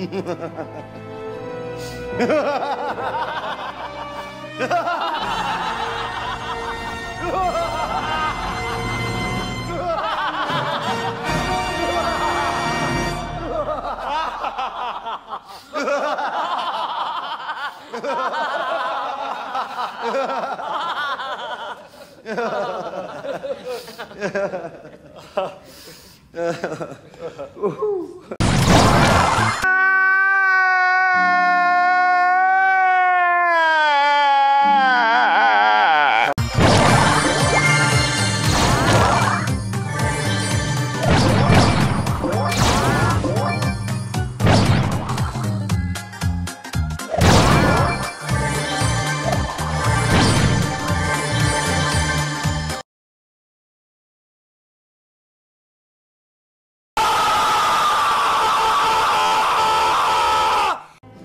Yeah.